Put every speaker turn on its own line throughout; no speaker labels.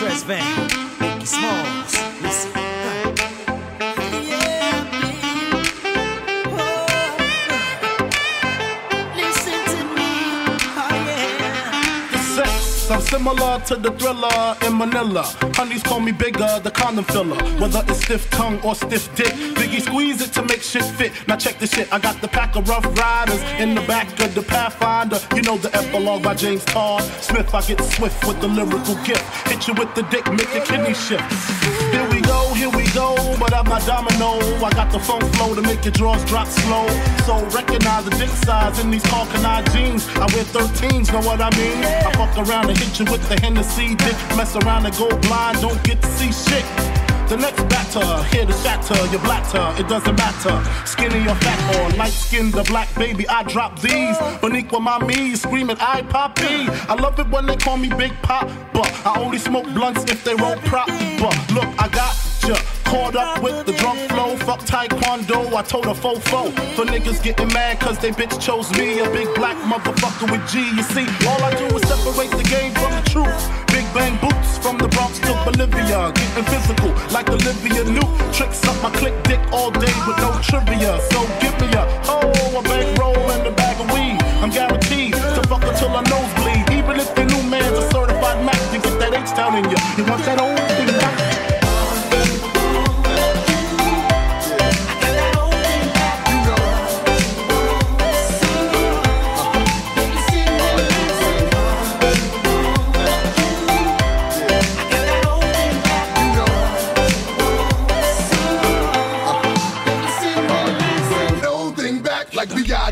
Montrez Van. I'm similar to the thriller in Manila. Honeys call me bigger, the condom filler. Whether it's stiff tongue or stiff dick, Biggie squeeze it to make shit fit. Now check this shit, I got the pack of rough riders in the back of the Pathfinder. You know the epilogue by James Todd Smith. I get swift with the lyrical gift. Hit you with the dick, make your kidney shift. Here we go, Oh, here we go, but I'm not domino. I got the funk flow to make your drawers drop slow. So recognize the dick size in these Hawkeye jeans. I wear 13s, know what I mean? I fuck around and hit you with the Hennessy dick. Mess around and go blind, don't get to see shit. The next batter, here to shatter your blatter, it doesn't matter. Skinny or fat or light skinned or black, baby, I drop these. Boniqua my me, screaming, I poppy. I love it when they call me Big Pop, but I only smoke blunts if they roll prop. But look, I got Caught up with the drunk flow, fuck taekwondo, I told a fofo. For niggas getting mad cause they bitch chose me, a big black motherfucker with G. You see, all I do is separate the game from the truth. Big bang boots from the Bronx to Bolivia, getting physical like Olivia Newt. Tricks up my click dick all day with no trivia. So give me a hoe,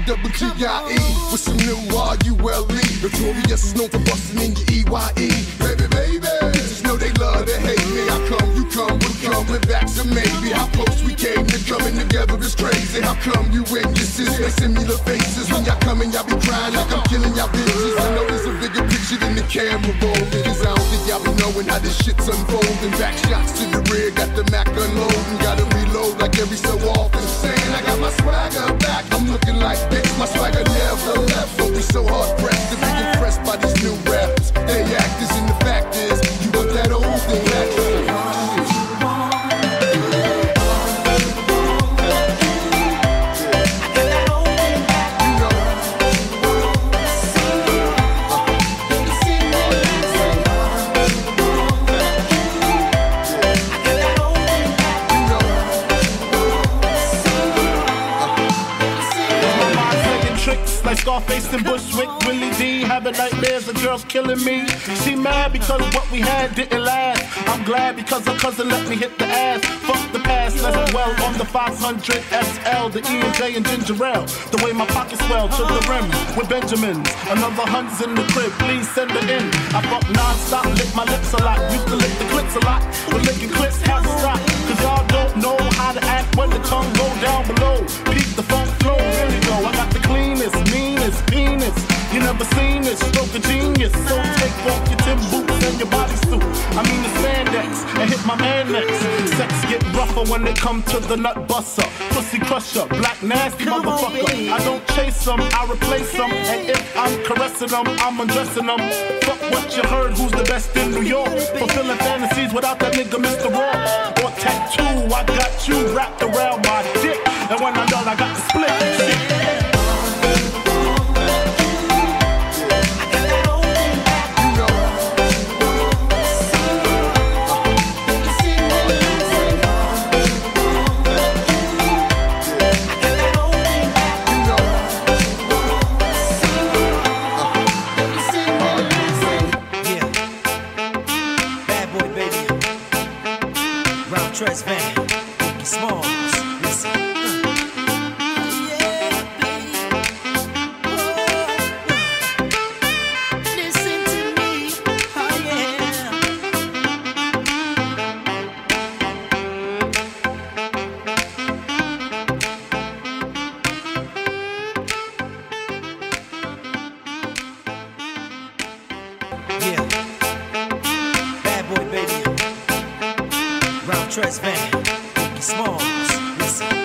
like with some new R-U-L-E. Notorious is known for busting in your E-Y-E. Baby, baby, bitches know they love to hate me. How come you come, we coming back to maybe? How close we came to coming together is crazy. How come you sis make similar faces? When y'all coming, y'all be crying like I'm killing y'all bitches. I know there's a bigger picture than the camera rolling. Cause I don't think y'all be knowing how this shit's unfolding. Back shots to the rear, got the Mac unloading. Gotta reload like every so often. Saying I got my swagger back. I'm looking bitch, my swagger
having nightmares of girls killing me. She mad because what we had didn't last. I'm glad because her cousin let me hit the ass. Fuck the past, let's well on the 500 SL, the E and J and ginger ale. The way my pockets swell to the rim with Benjamins. Another hundred's in the crib, please send it in. I fuck non-stop, lick my lips a lot. Used to lick the clips a lot, but licking clips has to stop. Cause y'all don't genius. So take off your Tim boots and your bodysuit. I mean the spandex and hit my man next. Sex get rougher when they come to the nut buster. Pussy crusher, black nasty motherfucker. I don't chase them, I replace them. And if I'm caressing them, I'm undressing them. Fuck what you heard, who's the best in New York? Fulfilling fantasies without that nigga Mr. Raw. Or tattoo, I got you wrapped around my dick. And when I'm done, I got the split.
Round Tress Trust me. Smalls. Listen.